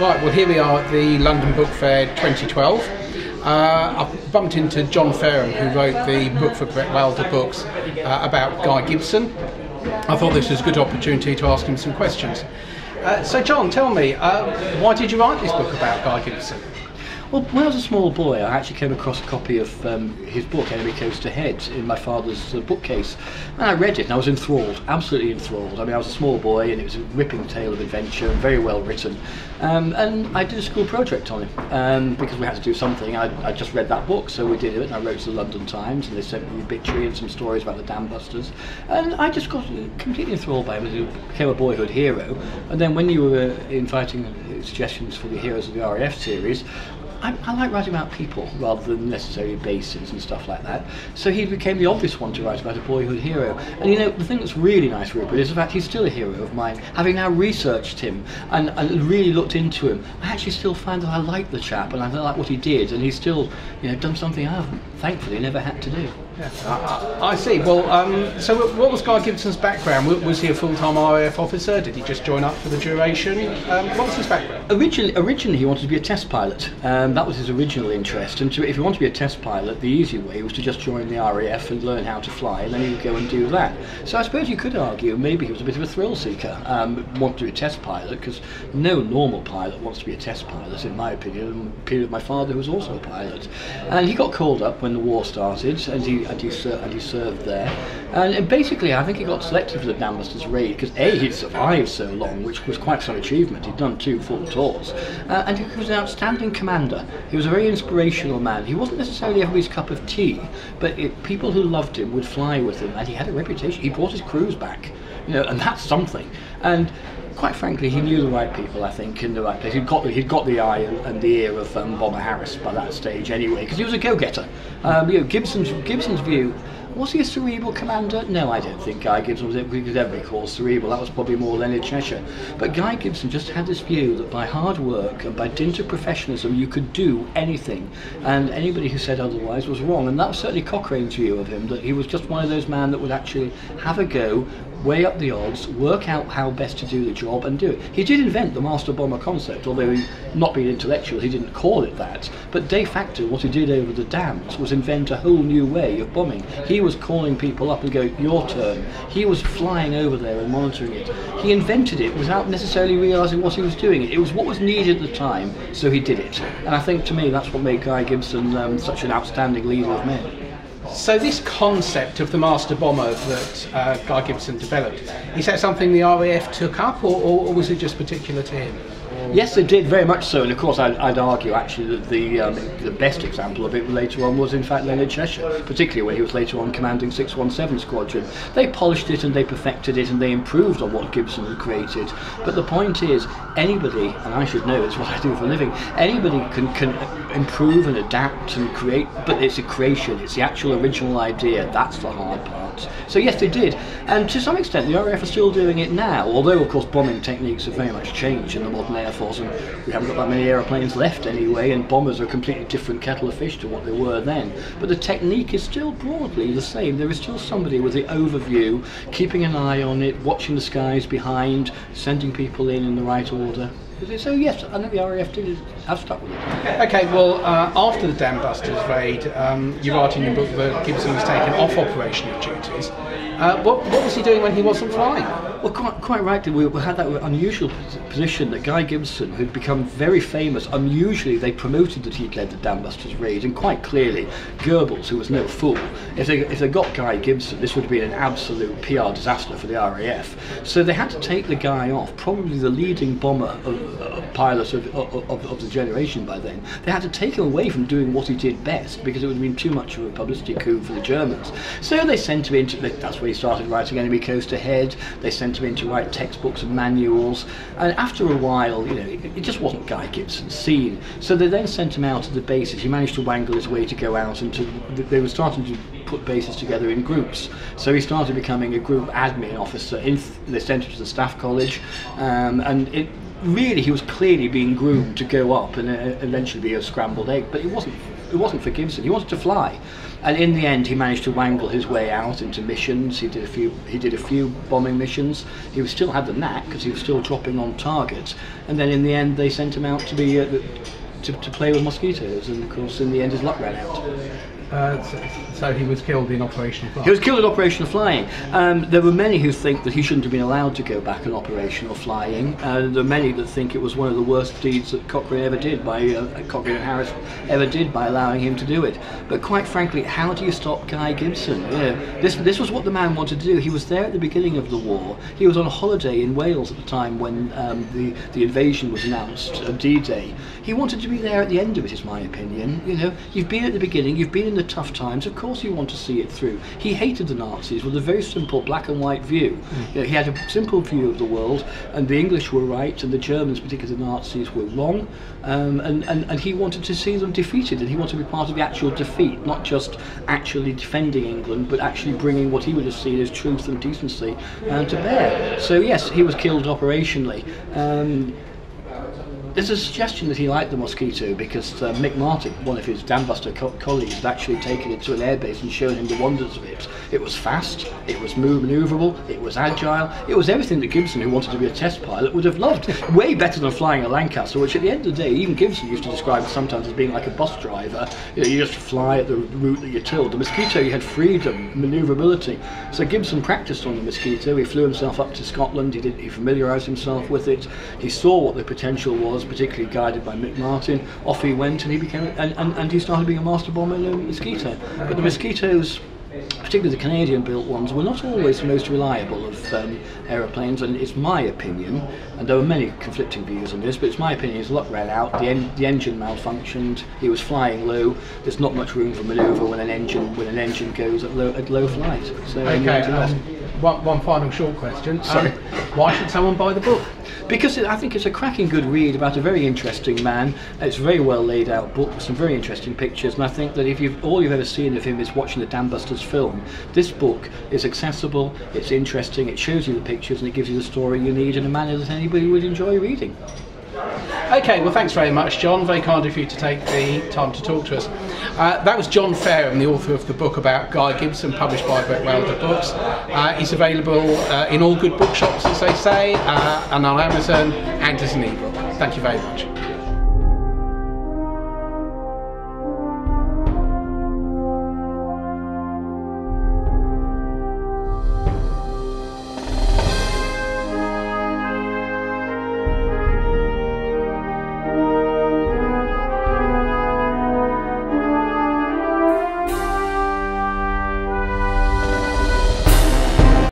Right, well, here we are at the London Book Fair 2012. Uh, I bumped into John Fareham, who wrote the book for Bretwalda Books uh, about Guy Gibson. I thought this was a good opportunity to ask him some questions. Uh, so, John, tell me, uh, why did you write this book about Guy Gibson? Well, when I was a small boy, I actually came across a copy of um, his book, Enemy Coast Ahead, in my father's uh, bookcase. And I read it and I was enthralled, absolutely enthralled. I mean, I was a small boy and it was a ripping tale of adventure, very well written. Um, and I did a school project on it um, because we had to do something. I, I just read that book, so we did it. And I wrote to the London Times and they sent me an obituary and some stories about the Dam Busters. And I just got completely enthralled by him. He became a boyhood hero. And then when you were inviting suggestions for the Heroes of the RAF series, I, I, like writing about people rather than necessarily bases and stuff like that. So he became the obvious one to write about a boyhood hero. And you know, the thing that's really nice, Rupert, is the fact he's still a hero of mine. Having now researched him and, and really looked into him, I actually still find that I like the chap and I like what he did, and he's still, you know, done something I have thankfully never had to do. Yeah. I, see. Well, um, so what was Guy Gibson's background? Was he a full-time RAF officer? Did he just join up for the duration? Um, what was his background? Originally, originally he wanted to be a test pilot. Um, that was his original interest. And to, if you want to be a test pilot, the easy way was to just join the RAF and learn how to fly, and then he would go and do that. So I suppose you could argue maybe he was a bit of a thrill seeker. Um, want to be a test pilot because no normal pilot wants to be a test pilot, in my opinion. Of my father, who was also a pilot, and he got called up when the war started, and he and he, ser- served there. And, and basically, I think he got selected for the Dam Busters raid because a he'd survived so long, which was quite some achievement. He'd done two full tours, uh, and he was an outstanding commander. He was a very inspirational man. He wasn't necessarily everybody's cup of tea, but it, people who loved him would fly with him, and he had a reputation. He brought his crews back, you know, and that's something. And quite frankly, he knew the right people, I think, in the right place. He'd got the, he'd got the eye and, and the ear of um, Bomber Harris by that stage anyway, because he was a go-getter. Um, you know, Gibson's, Gibson's view was he a cerebral commander? No, I don't think Guy Gibson was because everybody calls cerebral. That was probably more Leonard Cheshire. But Guy Gibson just had this view that by hard work and by dint of professionalism you could do anything, and anybody who said otherwise was wrong. And that was certainly Cochrane's view of him that he was just one of those men that would actually have a go, weigh up the odds, work out how best to do the job, and do it. He did invent the master bomber concept, although he, not being intellectual, he didn't call it that. But de facto, what he did over the dams was invent a whole new way of bombing. He was calling people up and going, "Your turn." He was flying over there and monitoring it. He invented it without necessarily realizing what he was doing. It was what was needed at the time, so he did it. And I think to me, that's what made Guy Gibson um, such an outstanding leader of men. So this concept of the master bomber that uh, Guy Gibson developed, is that something the RAF took up or, or was it just particular to him? Yes, it did very much so, and of course, I'd, I'd argue actually that the um, the best example of it later on was in fact Leonard Cheshire, particularly when he was later on commanding 617 Squadron. They polished it and they perfected it and they improved on what Gibson had created. But the point is, anybody, and I should know it's what I do for a living, anybody can can improve and adapt and create, but it's a creation, it's the actual original idea. That's the hard part. So yes, they did, and to some extent, the RAF are still doing it now. Although of course, bombing techniques have very much changed in the modern Air Force, and we haven't got that many aeroplanes left anyway, and bombers are a completely different kettle of fish to what they were then. But the technique is still broadly the same. There is still somebody with the overview, keeping an eye on it, watching the skies behind, sending people in in the right order order. So yes, I think the RAF did have stuck with it. Okay, well, uh, after the Dam Busters raid, um, you write in your book that Gibson was taken off operational duties. Uh, what, what was he doing when he wasn't flying? Well, quite, quite rightly, we, we had that unusual position that Guy Gibson, who'd become very famous, unusually they promoted that he'd led the Dam Busters raid, and quite clearly, Goebbels, who was no fool, if they, if they got Guy Gibson, this would have been an absolute PR disaster for the RAF. So they had to take the guy off, probably the leading bomber of, pilot of, of, of, the generation by then. They had to take him away from doing what he did best because it would have been too much of a publicity coup for the Germans. So they sent him into, that's where he started writing Enemy Coast Ahead, they sent him in to write textbooks and manuals, and after a while, you know, it, it just wasn't Guy Gibson's scene. So they then sent him out to the bases. He managed to wangle his way to go out and to, they were starting to put bases together in groups. So he started becoming a group admin officer. In, they sent him to the staff college, um, and it, really he was clearly being groomed to go up and uh, eventually be a scrambled egg, but it wasn't it wasn't for Gibson. He wanted to fly, and in the end, he managed to wangle his way out into missions. He did a few. He did a few bombing missions. He was still had the knack because he was still dropping on targets. And then in the end, they sent him out to be. Uh, to, to play with mosquitoes, and of course, in the end, his luck ran out. Uh, so, so he was killed in operational flight. He was killed in operational flying. Um, there were many who think that he shouldn't have been allowed to go back in operational flying. Uh, there are many that think it was one of the worst deeds that Cochrane ever did by uh, Cochrane and Harris ever did by allowing him to do it. But quite frankly, how do you stop Guy Gibson? Know, this this was what the man wanted to do. He was there at the beginning of the war. He was on holiday in Wales at the time when um, the the invasion was announced, D-Day. He wanted to be there at the end of it, is my opinion. You know, you've been at the beginning, you've been in the tough times. Of course, you want to see it through. He hated the Nazis with a very simple black and white view. Mm. You know, he had a simple view of the world, and the English were right, and the Germans, particularly the Nazis, were wrong. Um, and, and, and he wanted to see them defeated, and he wanted to be part of the actual defeat, not just actually defending England, but actually bringing what he would have seen as truth and decency uh, to bear. So yes, he was killed operationally. Um, there's a suggestion that he liked the Mosquito because uh, Mick Martin, one of his Dambuster co- colleagues, had actually taken it to an airbase and shown him the wonders of it. It was fast, it was maneuverable, it was agile, it was everything that Gibson, who wanted to be a test pilot, would have loved. Way better than flying a Lancaster, which at the end of the day, even Gibson used to describe sometimes as being like a bus driver. You, know, you just fly at the route that you're told. The Mosquito, you had freedom, maneuverability. So Gibson practiced on the Mosquito. He flew himself up to Scotland. He did. He familiarised himself with it. He saw what the potential was, particularly guided by Mick Martin. Off he went, and he became, and, and, and he started being a master bomber in the Mosquito. But the Mosquitoes particularly the Canadian built ones, were not always the most reliable of um, aeroplanes, and it's my opinion, and there were many conflicting views on this, but it's my opinion his luck ran out, the, en- the engine malfunctioned, he was flying low, there's not much room for manoeuvre when an engine when an engine goes at low, at low flight. So okay, um, one, one final short question. Sorry. Um, why should someone buy the book? because it, I think it's a cracking good read about a very interesting man. It's a very well laid out book with some very interesting pictures, and I think that if you've all you've ever seen of him is watching the Dambusters film, this book is accessible, it's interesting, it shows you the pictures, and it gives you the story you need in a manner that anybody would enjoy reading. Okay, well, thanks very much, John. Very kind of you to take the time to talk to us. Uh, that was John Fareham, the author of the book about Guy Gibson, published by Bretwalda Books. Uh, it's available uh, in all good bookshops, as they say, uh, and on Amazon, and as an ebook. Thank you very much.